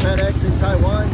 FedEx in Taiwan.